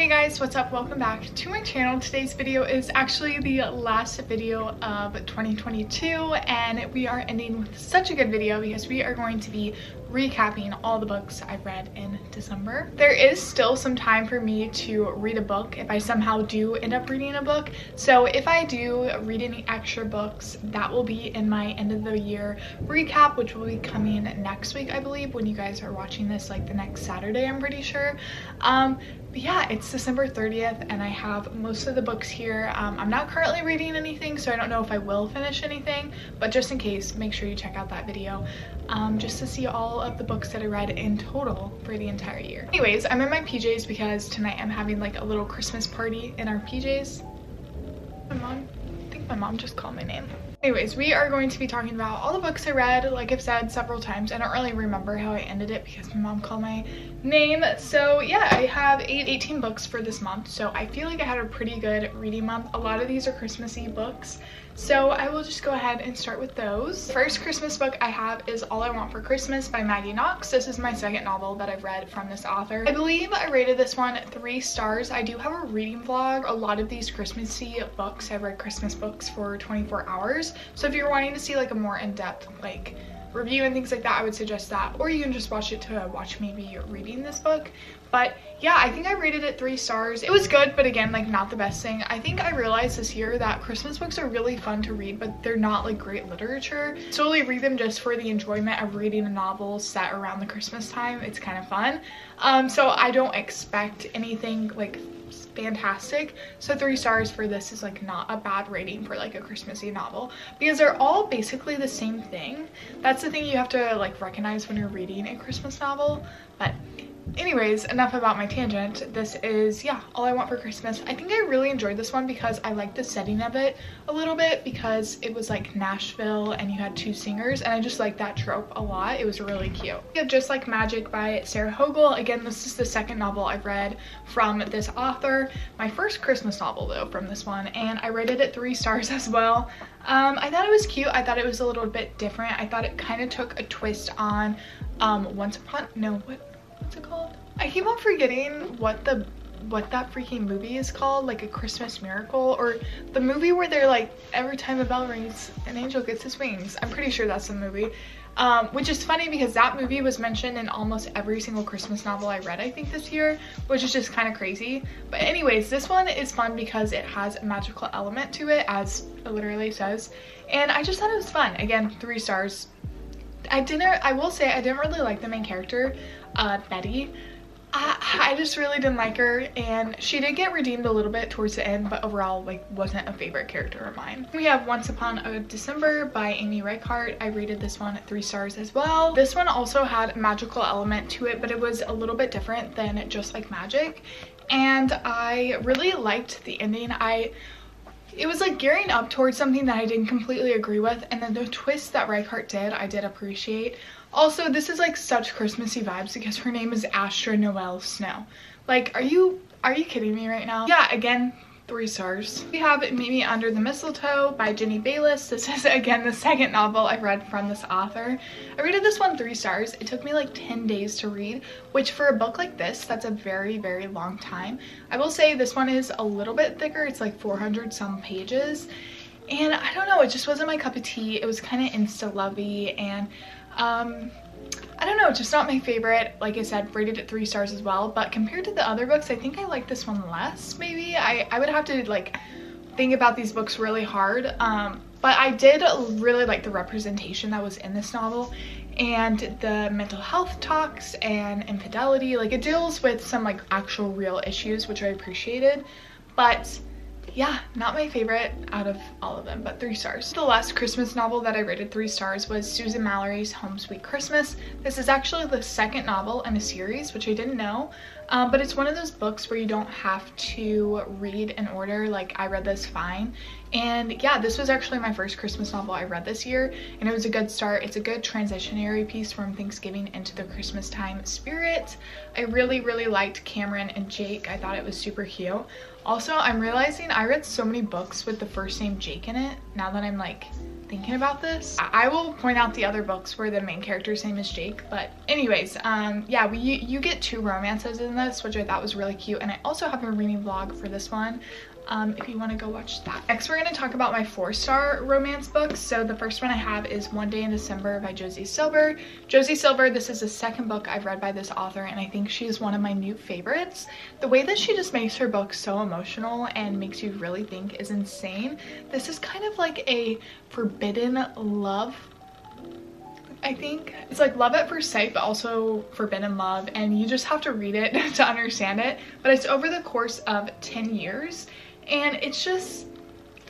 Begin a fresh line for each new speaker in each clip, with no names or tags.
Hey guys, what's up? Welcome back to my channel. Today's video is actually the last video of 2022 and we are ending with such a good video because we are going to be recapping all the books I've read in December. There is still some time for me to read a book if I somehow do end up reading a book. So if I do read any extra books, that will be in my end of the year recap, which will be coming next week, I believe, when you guys are watching this like the next Saturday, I'm pretty sure. Um, but yeah, it's December 30th and I have most of the books here. Um, I'm not currently reading anything, so I don't know if I will finish anything, but just in case, make sure you check out that video um, just to see all of the books that I read in total for the entire year. Anyways, I'm in my PJs because tonight I'm having like a little Christmas party in our PJs. My mom, I think my mom just called my name. Anyways, we are going to be talking about all the books I read, like I've said several times. I don't really remember how I ended it because my mom called my name. So yeah, I have 8, 18 books for this month. So I feel like I had a pretty good reading month. A lot of these are Christmassy books. So I will just go ahead and start with those. First Christmas book I have is All I Want for Christmas by Maggie Knox. This is my second novel that I've read from this author. I believe I rated this one three stars. I do have a reading vlog. A lot of these Christmassy books, I've read Christmas books for 24 hours. So if you're wanting to see like a more in-depth like review and things like that, I would suggest that. Or you can just watch it to watch maybe reading this book. But yeah, I think I rated it three stars. It was good, but again, like not the best thing. I think I realized this year that Christmas books are really fun to read, but they're not like great literature. Solely read them just for the enjoyment of reading a novel set around the Christmas time. It's kind of fun. Um, so I don't expect anything like fantastic. So three stars for this is like not a bad rating for like a christmassy novel because they're all basically the same thing. That's the thing you have to like recognize when you're reading a christmas novel but anyways enough about my tangent. This is yeah all i want for christmas. I think i really enjoyed this one because i like the setting of it a little bit because it was like nashville and you had two singers and i just like that trope a lot. It was really cute. Have just like magic by sarah hogle. Again this is the second novel i've read from this author. My first christmas novel though from this one and i rated it three stars as well. Um, i thought it was cute. I thought it was a little bit different. I thought it kind of took a twist on um once upon no what what's it called? I keep on forgetting what the what that freaking movie is called like a christmas miracle or the movie where they're like every time a bell rings an angel gets his wings. I'm pretty sure that's the movie. Um, which is funny because that movie was mentioned in almost every single christmas novel i read i think this year which is just kind of crazy. But anyways this one is fun because it has a magical element to it as it literally says. And i just thought it was fun. Again three stars. I didn't, I will say I didn't really like the main character uh, Betty. I, I just really didn't like her and she did get redeemed a little bit towards the end but overall like wasn't a favorite character of mine. We have Once Upon a December by Amy Reichert. I rated this one three stars as well. This one also had magical element to it but it was a little bit different than just like magic and I really liked the ending. I it was like gearing up towards something that I didn't completely agree with and then the twist that Reichert did I did appreciate. Also, this is like such Christmassy vibes because her name is Astra Noel Snow. Like, are you, are you kidding me right now? Yeah, again, three stars. We have Meet Me Under the Mistletoe by Jenny Bayliss. This is again the second novel I've read from this author. I rated this one three stars. It took me like 10 days to read, which for a book like this, that's a very, very long time. I will say this one is a little bit thicker. It's like 400 some pages. And I don't know, it just wasn't my cup of tea. It was kind of insta-lovey and um, I don't know, just not my favorite. Like I said, rated it three stars as well. But compared to the other books, I think I like this one less, maybe. I, I would have to like think about these books really hard. Um, but I did really like the representation that was in this novel and the mental health talks and infidelity. Like it deals with some like actual real issues, which I appreciated. But yeah, not my favorite out of all of them, but three stars. The last Christmas novel that I rated three stars was Susan Mallery's Home Sweet Christmas. This is actually the second novel in a series, which I didn't know, um, but it's one of those books where you don't have to read in order. Like I read this fine. And yeah, this was actually my first Christmas novel I read this year, and it was a good start. It's a good transitionary piece from Thanksgiving into the Christmas time spirit. I really, really liked Cameron and Jake. I thought it was super cute. Also, I'm realizing I read so many books with the first name Jake in it now that I'm like thinking about this. I will point out the other books where the main character's name is Jake, but anyways, um, yeah, we you get two romances in this, which I thought was really cute, and I also have a reading vlog for this one um, if you want to go watch that. Next, we're going to talk about my four-star romance books. So the first one I have is One Day in December by Josie Silver. Josie Silver, this is the second book I've read by this author, and I think she's one of my new favorites. The way that she just makes her books so emotional and makes you really think is insane. This is kind of like a forbidden love I think. It's like love at first sight, but also forbidden love, and you just have to read it to understand it. But it's over the course of 10 years, and it's just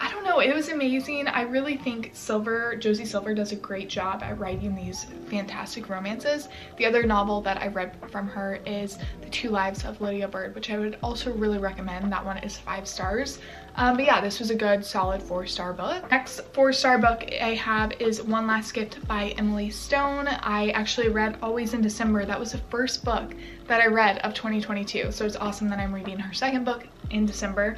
I don't know, it was amazing. I really think Silver, Josie Silver does a great job at writing these fantastic romances. The other novel that I read from her is The Two Lives of Lydia Bird, which I would also really recommend. That one is five stars. Um, but yeah, this was a good solid four star book. Next four star book I have is One Last Gift by Emily Stone. I actually read Always in December. That was the first book that I read of 2022. So it's awesome that I'm reading her second book in December.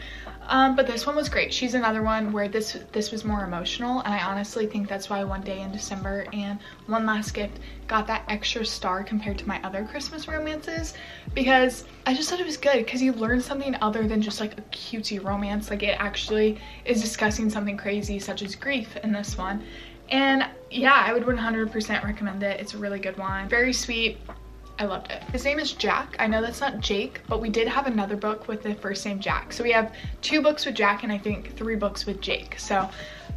Um, but this one was great. She's another one where this this was more emotional and I honestly think that's why One Day in December and One Last Gift got that extra star compared to my other Christmas romances because I just thought it was good because you learn something other than just like a cutesy romance. Like it actually is discussing something crazy such as grief in this one. And yeah, I would 100% recommend it. It's a really good one. Very sweet, I loved it. His name is Jack. I know that's not Jake, but we did have another book with the first name Jack. So we have two books with Jack and I think three books with Jake. So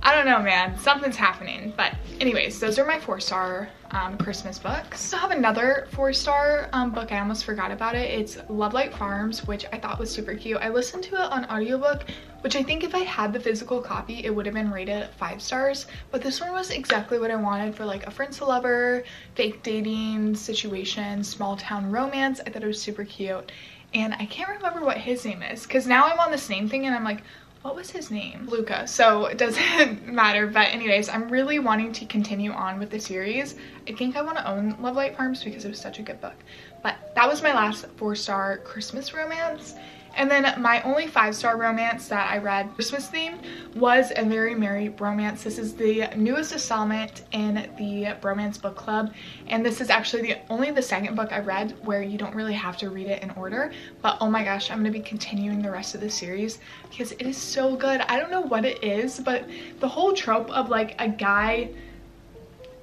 I don't know, man. Something's happening. But anyways, those are my four-star um, Christmas books. I still have another four-star um, book. I almost forgot about it. It's Lovelight Farms, which I thought was super cute. I listened to it on audiobook, which I think if I had the physical copy, it would have been rated five stars. But this one was exactly what I wanted for like a friends to lover, fake dating situation, small town romance. I thought it was super cute. And I can't remember what his name is because now I'm on the same thing and I'm like, what was his name? Luca. So it doesn't matter. But anyways, I'm really wanting to continue on with the series. I think I want to own Lovelight Farms because it was such a good book. But that was my last four-star Christmas romance. And then my only five-star romance that I read Christmas themed was A Very Merry Bromance. This is the newest installment in the Bromance Book Club. And this is actually the only the second book I read where you don't really have to read it in order. But oh my gosh, I'm going to be continuing the rest of the series because it is so good. I don't know what it is, but the whole trope of like a guy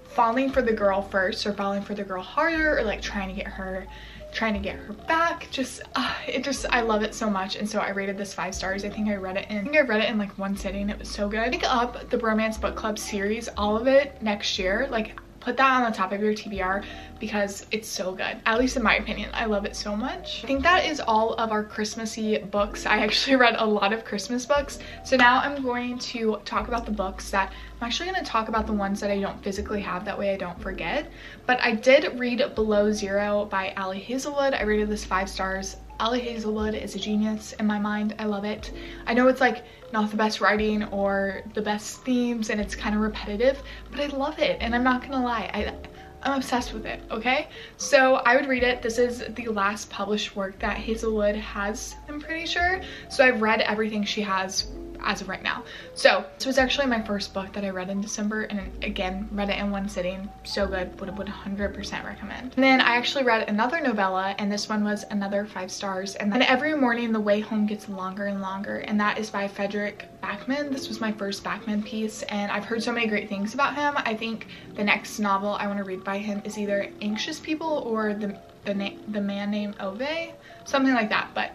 falling for the girl first or falling for the girl harder or like trying to get her trying to get her back. Just uh, it just i love it so much. And so i rated this five stars. I think i read it in i think i read it in like one sitting. It was so good. Pick up the bromance book club series all of it next year. Like put that on the top of your TBR because it's so good. At least in my opinion, I love it so much. I think that is all of our Christmassy books. I actually read a lot of Christmas books. So now I'm going to talk about the books that I'm actually going to talk about the ones that I don't physically have. That way I don't forget. But I did read Below Zero by Ali Hazelwood. I rated this five stars. Ali Hazelwood is a genius in my mind. I love it. I know it's like not the best writing or the best themes and it's kind of repetitive, but I love it and I'm not gonna lie. I, I'm obsessed with it, okay? So I would read it. This is the last published work that Hazelwood has, I'm pretty sure. So I've read everything she has as of right now. So this was actually my first book that I read in December and again, read it in one sitting. So good, would would 100% recommend. And then I actually read another novella and this one was another five stars. And then every morning the way home gets longer and longer and that is by Fredrik Backman. This was my first Backman piece and I've heard so many great things about him. I think the next novel I want to read by him is either Anxious People or the the, the man named Ove, something like that. But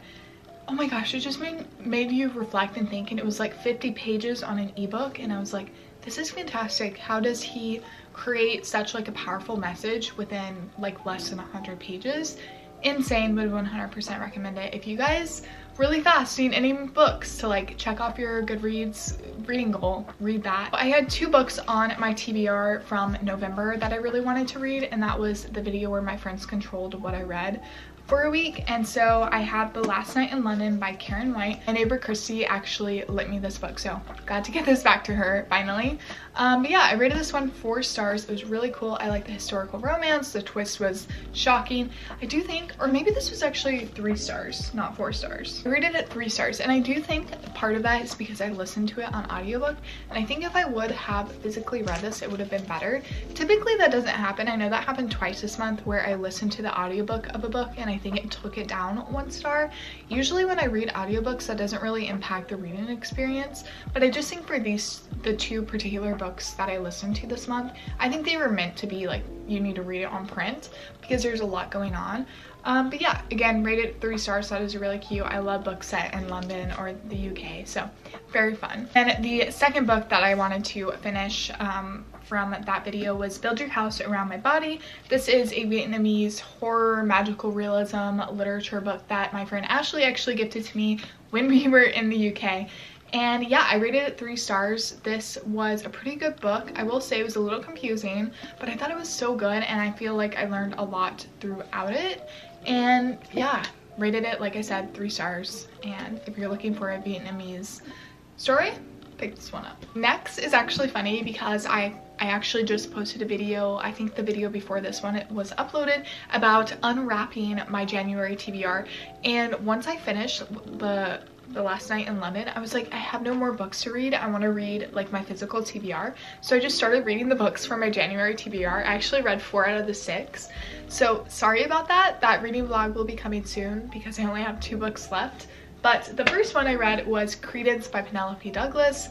oh my gosh, it just made, made you reflect and think and it was like 50 pages on an ebook and I was like, this is fantastic. How does he create such like a powerful message within like less than 100 pages? Insane, would 100% recommend it. If you guys really fast need any books to like check off your Goodreads reading goal, read that. I had two books on my TBR from November that I really wanted to read and that was the video where my friends controlled what I read for a week and so I had The Last Night in London by Karen White. My neighbor Christy actually lent me this book so glad to get this back to her finally. Um, but yeah, I rated this one four stars. It was really cool. I like the historical romance. The twist was shocking. I do think, or maybe this was actually three stars, not four stars. I rated it three stars and I do think part of that is because I listened to it on audiobook and I think if I would have physically read this, it would have been better. Typically that doesn't happen. I know that happened twice this month where I listened to the audiobook of a book and I think it took it down one star. Usually when I read audiobooks, that doesn't really impact the reading experience, but I just think for these, the two particular books books that I listened to this month. I think they were meant to be like, you need to read it on print because there's a lot going on. Um, but yeah, again, rated three stars. That is really cute. I love books set in London or the UK, so very fun. And the second book that I wanted to finish um, from that video was Build Your House Around My Body. This is a Vietnamese horror magical realism literature book that my friend Ashley actually gifted to me when we were in the UK and yeah, I rated it three stars. This was a pretty good book. I will say it was a little confusing, but I thought it was so good and I feel like I learned a lot throughout it. And yeah, rated it, like I said, three stars. And if you're looking for a Vietnamese story, pick this one up. Next is actually funny because I I actually just posted a video, I think the video before this one it was uploaded, about unwrapping my January TBR. And once I finished the the last night in London, I was like, I have no more books to read. I want to read like my physical TBR. So I just started reading the books for my January TBR. I actually read four out of the six. So sorry about that. That reading vlog will be coming soon because I only have two books left. But the first one I read was Credence by Penelope Douglas.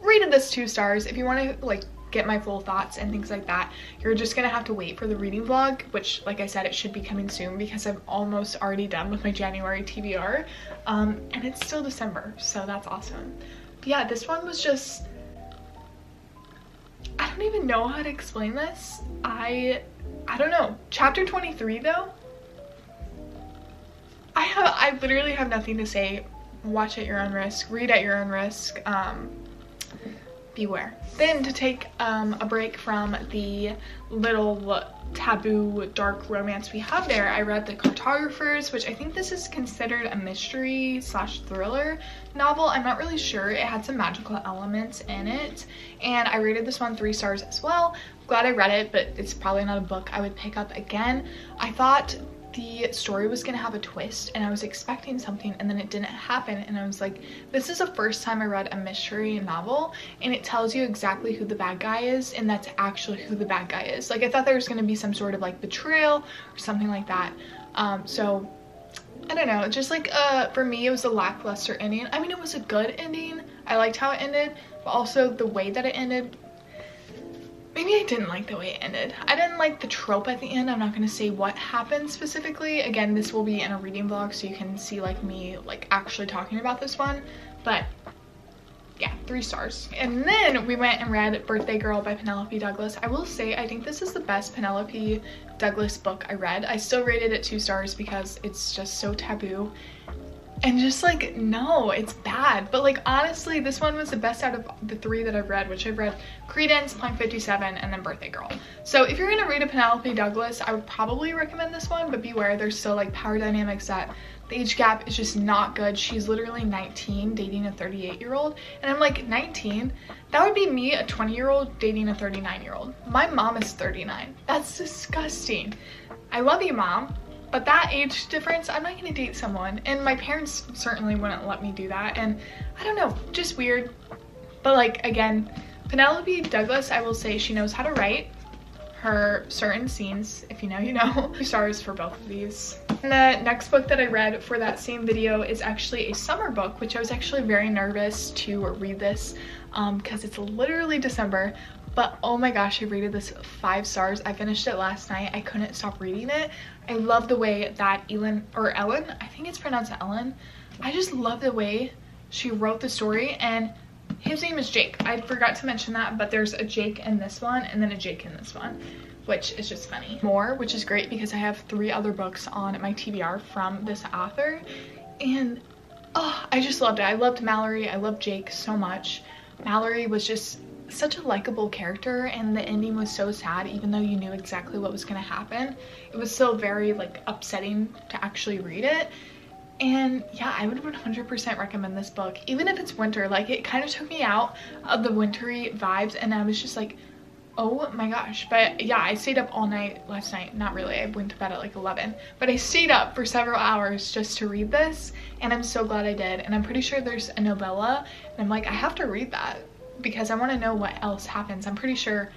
Rated this two stars. If you want to like get my full thoughts and things like that you're just gonna have to wait for the reading vlog which like i said it should be coming soon because i'm almost already done with my january tbr um, and it's still december so that's awesome. But yeah this one was just i don't even know how to explain this. I i don't know. Chapter 23 though i have i literally have nothing to say. Watch at your own risk. Read at your own risk. Um beware. Then to take um, a break from the little taboo dark romance we have there, I read The Cartographers, which I think this is considered a mystery slash thriller novel. I'm not really sure. It had some magical elements in it. And I rated this one three stars as well. Glad I read it, but it's probably not a book I would pick up again. I thought the story was gonna have a twist and I was expecting something and then it didn't happen and I was like this is the first time I read a mystery novel and it tells you exactly who the bad guy is and that's actually who the bad guy is. Like I thought there was gonna be some sort of like betrayal or something like that. Um, so I don't know just like uh for me it was a lackluster ending. I mean it was a good ending. I liked how it ended but also the way that it ended maybe I didn't like the way it ended. I didn't like the trope at the end. I'm not to say what happened specifically. Again, this will be in a reading vlog so you can see like me like actually talking about this one. But yeah, three stars. And then we went and read Birthday Girl by Penelope Douglas. I will say I think this is the best Penelope Douglas book I read. I still rated it two stars because it's just so taboo and just like no it's bad. But like honestly this one was the best out of the three that i've read which i've read credence punk 57 and then birthday girl. So if you're gonna read a penelope douglas i would probably recommend this one but beware there's still like power dynamics that the age gap is just not good. She's literally 19 dating a 38 year old and i'm like 19 that would be me a 20 year old dating a 39 year old my mom is 39 that's disgusting. I love you mom but that age difference, I'm not gonna date someone. And my parents certainly wouldn't let me do that. And I don't know, just weird. But like, again, Penelope Douglas, I will say she knows how to write her certain scenes. If you know, you know. Two stars for both of these. And the next book that I read for that same video is actually a summer book, which I was actually very nervous to read this because um, it's literally December, but oh my gosh, I rated this five stars. I finished it last night. I couldn't stop reading it. I love the way that Ellen, or Ellen, I think it's pronounced Ellen. I just love the way she wrote the story and his name is Jake. I forgot to mention that, but there's a Jake in this one and then a Jake in this one, which is just funny. More, which is great because I have three other books on my TBR from this author. And oh, I just loved it. I loved Mallory. I loved Jake so much. Mallory was just such a likable character and the ending was so sad even though you knew exactly what was going to happen. It was still very like upsetting to actually read it. And yeah, I would 100% recommend this book, even if it's winter. Like it kind of took me out of the wintry vibes and I was just like, oh my gosh. But yeah, I stayed up all night last night. Not really, I went to bed at like 11. But I stayed up for several hours just to read this and I'm so glad I did. And I'm pretty sure there's a novella and I'm like, I have to read that because I want to know what else happens. I'm pretty sure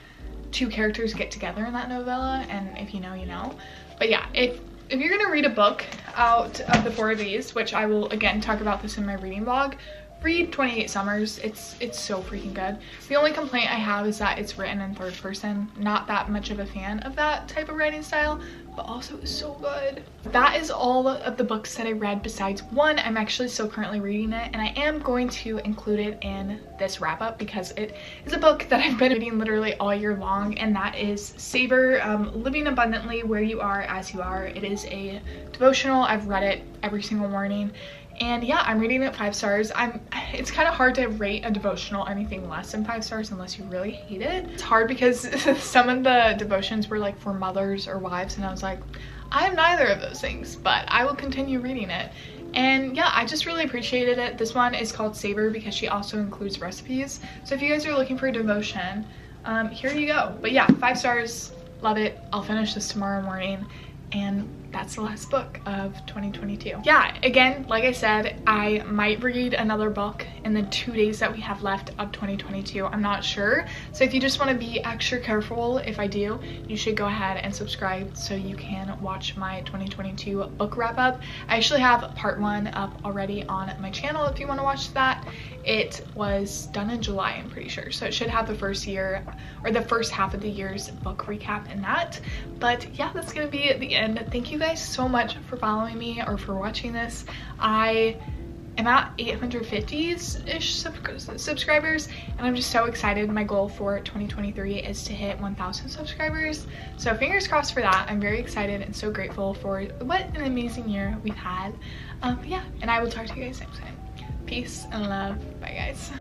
two characters get together in that novella and if you know, you know. But yeah, if if you're gonna read a book out of the four of these, which I will again talk about this in my reading vlog, read 28 Summers. It's it's so freaking good. The only complaint I have is that it's written in third person. Not that much of a fan of that type of writing style, but also it's so good. That is all of the books that I read besides one. I'm actually still currently reading it and I am going to include it in this wrap up because it is a book that I've been reading literally all year long and that is Savor um, Living Abundantly Where You Are As You Are. It is a devotional. I've read it every single morning and yeah i'm reading it five stars. I'm it's kind of hard to rate a devotional anything less than five stars unless you really hate it. It's hard because some of the devotions were like for mothers or wives and i was like i'm neither of those things but i will continue reading it. And yeah i just really appreciated it. This one is called savor because she also includes recipes. So if you guys are looking for a devotion um here you go. But yeah five stars. Love it. I'll finish this tomorrow morning and that's the last book of 2022 yeah again like i said i might read another book in the two days that we have left of 2022 i'm not sure. So if you just want to be extra careful if i do you should go ahead and subscribe so you can watch my 2022 book wrap up i actually have part one up already on my channel if you want to watch that it was done in july i'm pretty sure so it should have the first year or the first half of the year's book recap in that but yeah that's gonna be the end thank you guys so much for following me or for watching this. I am at 850-ish subscribers and I'm just so excited. My goal for 2023 is to hit 1,000 subscribers. So fingers crossed for that. I'm very excited and so grateful for what an amazing year we've had. Um, yeah, and I will talk to you guys next time. Peace and love. Bye guys.